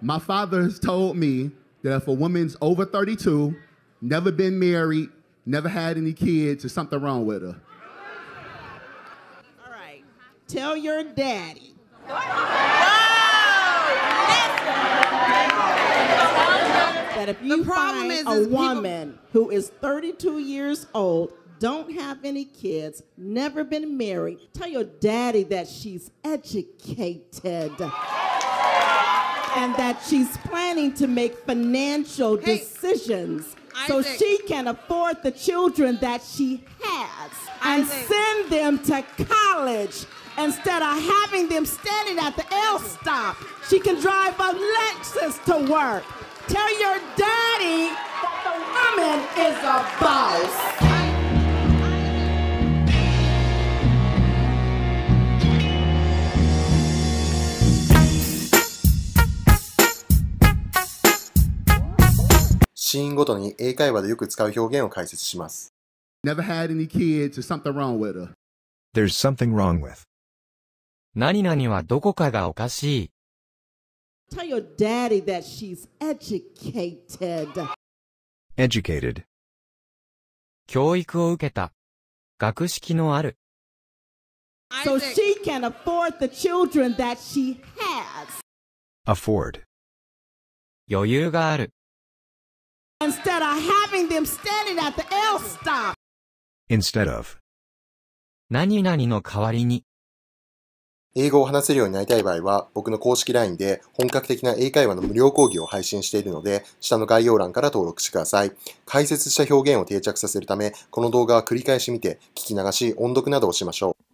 My father has told me that if a woman's over 32, never been married, never had any kids, there's something wrong with her. All right. Tell your daddy. That if you problem find is- a is people- woman who is 32 years old, don't have any kids, never been married, tell your daddy that she's educated. And that she's planning to make financial Hey, decisions so she can afford the children that she has and Isaac. send them to college instead of having them standing at the L stop. She can drive a Lexus to work. Tell your daddy that the woman is a boss. シーンごとに英会話でよく使う表現を解説します。Never had any kids, there's something wrong with her. There's something wrong with. 何々はどこかがおかしい。Tell your daddy that she's educated. Educated. 教育を受けた。学識のある。So she can afford the children that she has Afford. 余裕がある。Instead of having them standing at the L stop. Instead of. 何々の代わりに。英語を話せるようになりたい場合は、僕の公式 LINE で本格的な英会話の無料講義を配信しているので、下の概要欄から登録してください。解説した表現を定着させるため、この動画は繰り返し見て、聞き流し、音読などをしましょう。